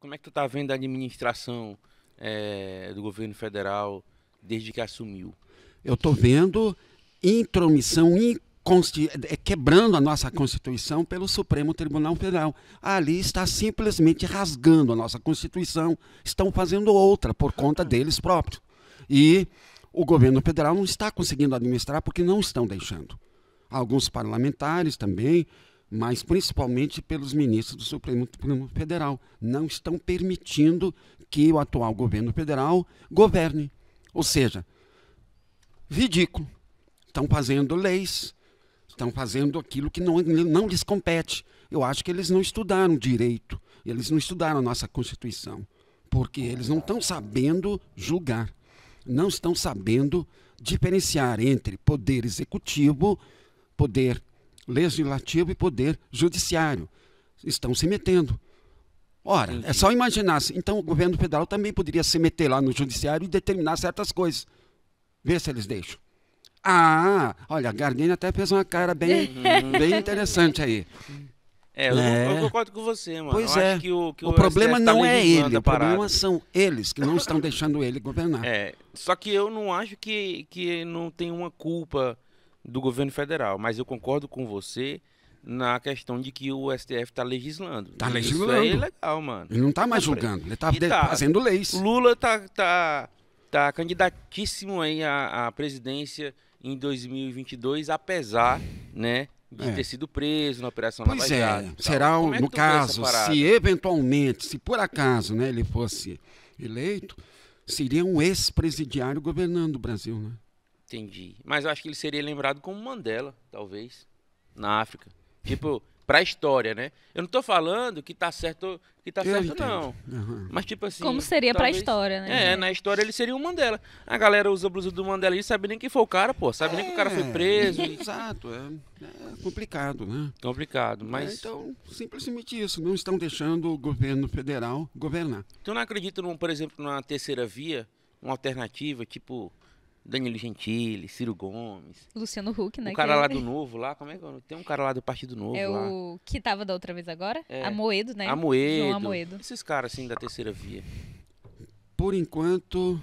como é que tu tá vendo a administração é, do governo federal desde que assumiu? Eu estou vendo intromissão é, quebrando a nossa Constituição pelo Supremo Tribunal Federal. Ali está simplesmente rasgando a nossa Constituição, estão fazendo outra por conta deles próprios. E o governo federal não está conseguindo administrar porque não estão deixando. Alguns parlamentares também, mas principalmente pelos ministros do Supremo Tribunal Federal, não estão permitindo que o atual governo federal governe. Ou seja, ridículo. Estão fazendo leis, estão fazendo aquilo que não, não lhes compete. Eu acho que eles não estudaram direito, eles não estudaram a nossa Constituição, porque eles não estão sabendo julgar, não estão sabendo diferenciar entre poder executivo, poder legislativo e poder judiciário. Estão se metendo. Ora, Entendi. é só imaginar. Então, o governo federal também poderia se meter lá no judiciário e determinar certas coisas. Ver se eles deixam. Ah, olha, a Gardini até fez uma cara bem, bem interessante aí. É, eu, é. eu, concordo com você, mano. Pois eu é. Que o, que o, o problema tá não é ele, o problema são eles que não estão deixando ele governar. É, só que eu não acho que, que não tem uma culpa do governo federal, mas eu concordo com você na questão de que o STF está legislando. Está legislando. Isso é legal, mano. Ele não está mais julgando, ele está tá, fazendo leis. Lula tá, tá, tá candidatíssimo aí à, à presidência em 2022, apesar, né, de é. ter sido preso na Operação pois Lava Jato. Pois é, será, é no caso, se eventualmente, se por acaso né, ele fosse eleito, seria um ex-presidiário governando o Brasil, né? Entendi. Mas eu acho que ele seria lembrado como Mandela, talvez, na África. Tipo, para a história, né? Eu não estou falando que tá certo, que tá certo não. Uhum. Mas tipo assim, como seria para a história, né? É, na história ele seria um Mandela. A galera usa a blusa do Mandela e sabe nem quem foi o cara, pô, sabe é, nem que o cara foi é, preso. Exato, é, é, complicado, né? Complicado, mas é, então, simplesmente isso, não estão deixando o governo federal governar. Tu não acredita, num, por exemplo, numa terceira via, uma alternativa, tipo Danilo Gentili, Ciro Gomes. Luciano Huck, né? O cara que... lá do Novo, lá, como é que é? Tem um cara lá do Partido Novo É lá. o que tava da outra vez agora? É. Amoedo, né? Amoedo. João Amoedo. Esses caras, assim, da terceira via. Por enquanto,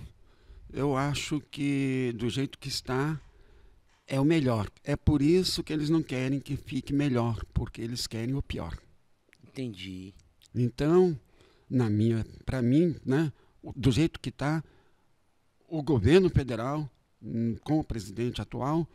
eu acho que do jeito que está, é o melhor. É por isso que eles não querem que fique melhor, porque eles querem o pior. Entendi. Então, na minha, para mim, né, do jeito que está, o governo federal, hum, com o presidente atual,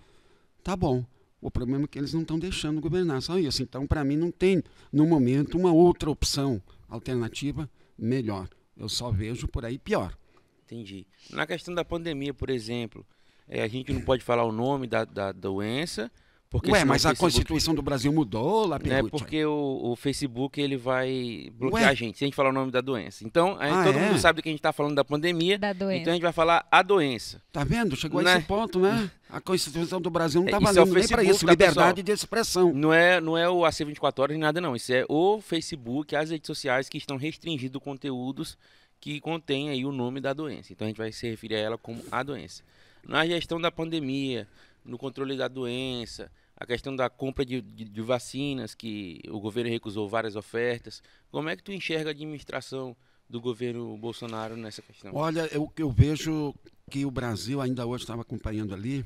tá bom. O problema é que eles não estão deixando governar, só isso. Então, para mim, não tem, no momento, uma outra opção alternativa melhor. Eu só vejo por aí pior. Entendi. Na questão da pandemia, por exemplo, é, a gente não pode falar o nome da, da doença, porque Ué, mas a Constituição do Brasil mudou lá, É porque o, o, Facebook ele vai bloquear Ué? a gente, se a gente falar o nome da doença. Então, ah, todo é? mundo sabe que a gente está falando da pandemia, da então a gente vai falar a doença. Tá vendo? Chegou né? a esse ponto, né? A Constituição do Brasil não está é, valendo é nem para isso, liberdade pessoal. de expressão. Não é, não é o AC24 horas nem nada não, isso é o Facebook, as redes sociais que estão restringindo conteúdos que contêm aí o nome da doença. Então a gente vai se referir a ela como a doença. Na gestão da pandemia, no controle da doença, a questão da compra de, de, de, vacinas, que o governo recusou várias ofertas. Como é que tu enxerga a administração do governo Bolsonaro nessa questão? Olha, eu, eu vejo que o Brasil, ainda hoje estava acompanhando ali,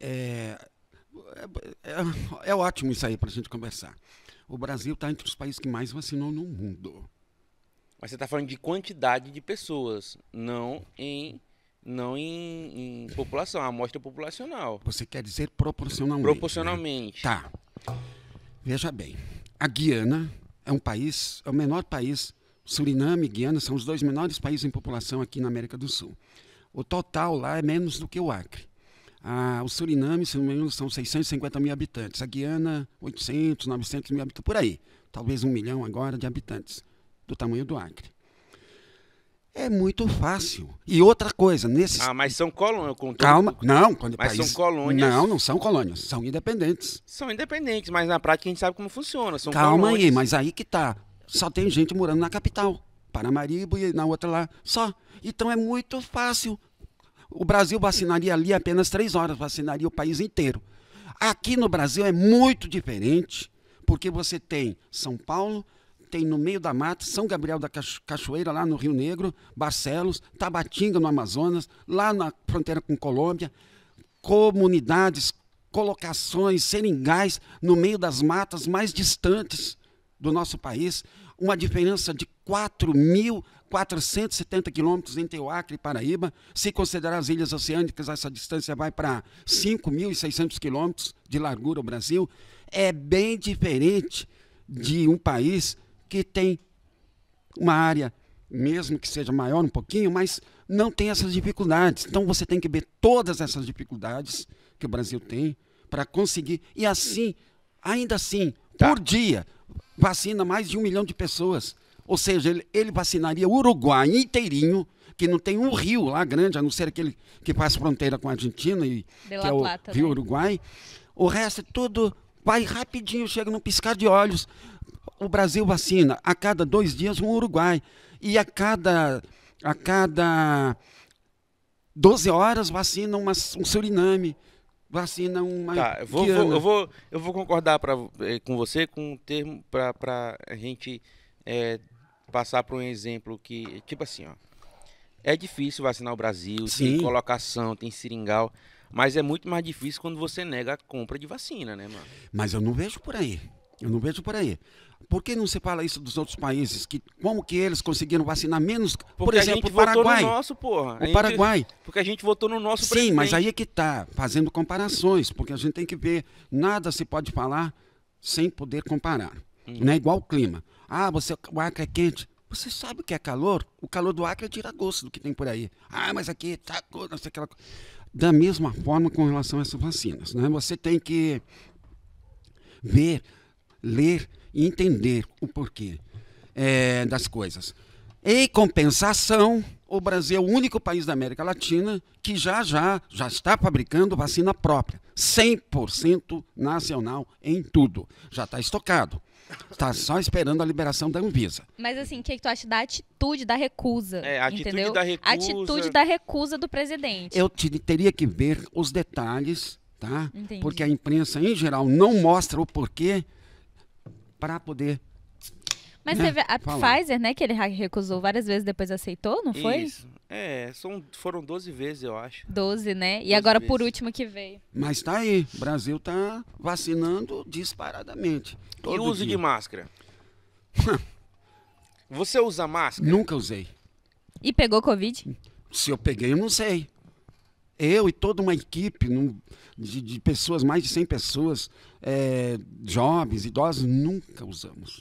é, é, é, é ótimo isso aí para a gente conversar. O Brasil está entre os países que mais vacinou no mundo. Mas você está falando de quantidade de pessoas, não em não em, em população, a amostra populacional. Você quer dizer proporcionalmente? Proporcionalmente. Né? Tá. Veja bem, a Guiana é um país, é o menor país. Suriname e Guiana são os dois menores países em população aqui na América do Sul. O total lá é menos do que o Acre. Ah, o Suriname, se não me engano, são 650 mil habitantes. A Guiana, 800, 900 mil habitantes, por aí. Talvez um milhão agora de habitantes, do tamanho do Acre. É muito fácil. E outra coisa, nesses. Ah, mas são colônias. Calma, não. Quando mas país... são colônias. Não, não são colônias, são independentes. São independentes, mas na prática a gente sabe como funciona. São Calma colônias. aí, mas aí que tá. Só tem gente morando na capital. Paramaribo e na outra lá. Só. Então é muito fácil. O Brasil vacinaria ali apenas três horas, vacinaria o país inteiro. Aqui no Brasil é muito diferente, porque você tem São Paulo, tem no meio da mata, São Gabriel da Cachoeira, lá no Rio Negro, Barcelos, Tabatinga, no Amazonas, lá na fronteira com Colômbia, comunidades, colocações, seringais no meio das matas mais distantes do nosso país, uma diferença de 4.470 quilômetros entre o Acre e Paraíba. Se considerar as ilhas oceânicas, essa distância vai para 5.600 quilômetros de largura o Brasil. É bem diferente de um país que tem uma área, mesmo que seja maior um pouquinho, mas não tem essas dificuldades. Então você tem que ver todas essas dificuldades que o Brasil tem para conseguir. E assim, ainda assim, tá. por dia, vacina mais de um milhão de pessoas. Ou seja, ele, ele vacinaria o Uruguai inteirinho, que não tem um rio lá grande, a não ser aquele que faz fronteira com a Argentina, e, que é o Plata, Rio né? Uruguai. O resto é tudo vai rapidinho, chega num piscar de olhos. O Brasil vacina a cada dois dias um Uruguai. E a cada, a cada 12 horas vacina uma, um Suriname vacina uma. Tá, eu vou, vou, eu vou, eu vou concordar pra, eh, com você com um termo para a gente é, passar para um exemplo que, tipo assim, ó. É difícil vacinar o Brasil, Sim. tem colocação, tem seringal, mas é muito mais difícil quando você nega a compra de vacina, né, mano? Mas eu não vejo por aí. Eu não vejo por aí. Por que não se fala isso dos outros países? Que, como que eles conseguiram vacinar menos? Porque por exemplo, o Paraguai. Nosso, porra. O gente, Paraguai. Porque a gente votou no nosso Sim, presidente. mas aí é que está, fazendo comparações, porque a gente tem que ver, nada se pode falar sem poder comparar. Hum. Não é igual o clima. Ah, você, o Acre é quente. Você sabe o que é calor? O calor do Acre tira gosto do que tem por aí. Ah, mas aqui tá não sei aquela Da mesma forma com relação a essas vacinas, né? Você tem que ver, ler e entender o porquê é, das coisas. Em compensação, o Brasil é o único país da América Latina que já já já está fabricando vacina própria, 100% nacional em tudo. Já está estocado. Está só esperando a liberação da Anvisa. Mas assim, o que, é que tu acha da atitude da recusa? É, a atitude entendeu? da recusa. Atitude da recusa do presidente. Eu te, teria que ver os detalhes, tá? Entendi. Porque a imprensa, em geral, não mostra o porquê para poder mas né? teve a Fala. Pfizer, né, que ele recusou várias vezes, depois aceitou, não foi? Isso. É, são, foram 12 vezes, eu acho. 12, né? 12 e agora vezes. por último que veio. Mas tá aí, o Brasil tá vacinando disparadamente. e uso dia. de máscara? Você usa máscara? Nunca usei. E pegou Covid? Se eu peguei, eu não sei. Eu e toda uma equipe de, de pessoas, mais de 100 pessoas, é, jovens, idosos, nunca usamos.